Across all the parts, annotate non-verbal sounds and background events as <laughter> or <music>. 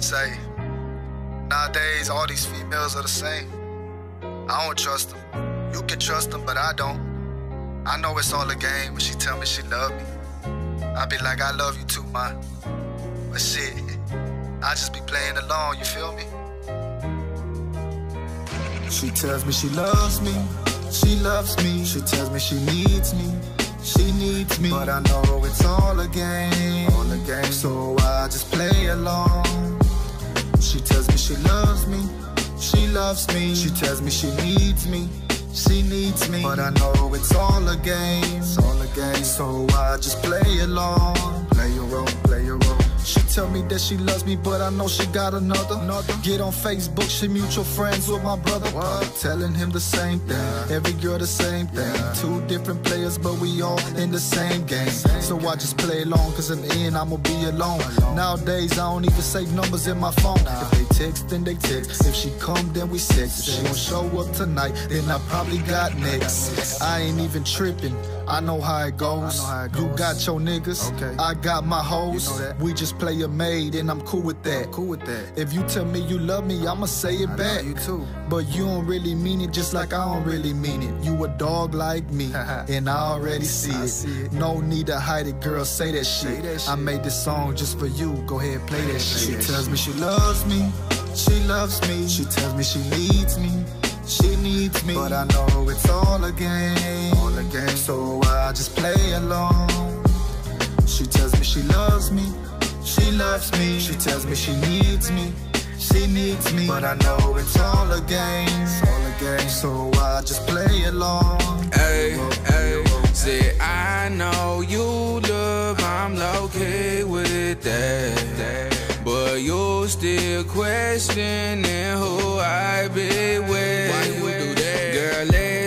Say, nowadays all these females are the same. I don't trust them. You can trust them, but I don't. I know it's all a game when she tell me she love me. I be like, I love you too, ma. But shit, <laughs> I just be playing along, you feel me? She tells me she loves me, she loves me. She tells me she needs me, she needs me. But I know it's all a game, all a game. So I just play along. She tells me she loves me, she loves me. She tells me she needs me, she needs me. But I know it's all a game, it's all a game. So I just play along, tell me that she loves me, but I know she got another. another. Get on Facebook, she mutual friends with my brother. Probably telling him the same thing. Every girl the same thing. Two different players, but we all in the same game. So I just play along, cause in the end I'ma be alone. Nowadays I don't even save numbers in my phone. If they text, then they text. If she come, then we sex. If she don't show up tonight, then I probably got next. I ain't even tripping. I know how it goes. You got your niggas, I got my hoes. We just play a maid, and I'm cool with that. Cool with that. If you tell me you love me, I'ma say it back. You too. But you don't really mean it, just like I don't really mean it. You a dog like me, <laughs> and I already see it. see it. No need to hide it, girl. Say that shit. I made this song just for you. Go ahead, and play that shit. She tells me she loves me. She loves me. She tells me she needs me. She needs me, but I know it's all a game, a game. So I just play along. She tells me she loves me, she loves me. She tells me she needs me, she needs me, but I know it's all a game, it's all a game. So I just play along. Hey, hey, say I know you love, I'm okay with that. But you still questioning who I be with.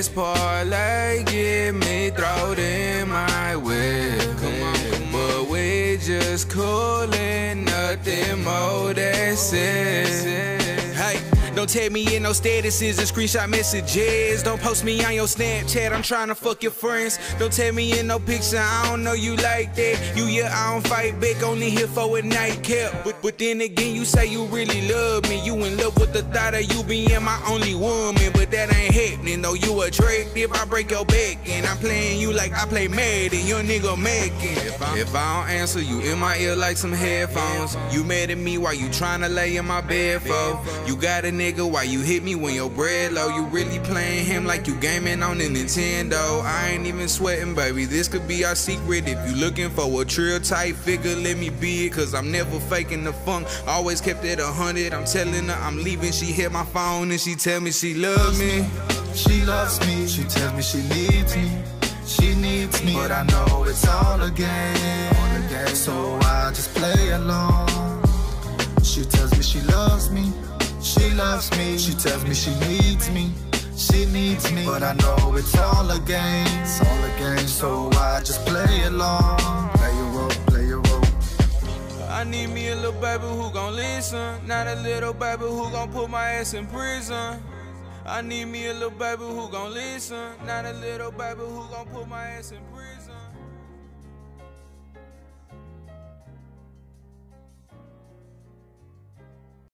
Let's parlay, get me thrown in my way. Come on, but we just coolin', nothing more that's it. Hey. Don't tag me in no statuses and screenshot messages. Don't post me on your Snapchat. I'm trying to fuck your friends. Don't tag me in no picture. I don't know you like that. You yeah, I don't fight back. Only here for a nightcap. But but then again, you say you really love me. You in love with the thought of you being my only woman. But that ain't happening. though. you attractive. I break your back and I'm playing you like I play Madden. Your nigga Mackin. If I, if I don't answer you in my ear like some headphones, you mad at me while you trying to lay in my bed for. You got a nigga why you hit me when your bread low. You really playing him like you gaming on the Nintendo. I ain't even sweating, baby. This could be our secret. If you looking for a trill type figure, let me be it. Cause I'm never faking the funk. Always kept it a hundred. I'm telling her I'm leaving. She hit my phone and she tell me she love me. She loves me, she tells me she needs me. She needs me, but I know it's all a game. So I just play along. She tells me she loves me. She loves me. She tells me she needs me. She needs me, but I know it's all a game. It's all a game. So I just play along. Play a role, play a role. I need me a little baby who gon' listen. Not a little baby who gon' put my ass in prison. I need me a little baby who gon' listen. Not a little baby who gon' put my ass in prison.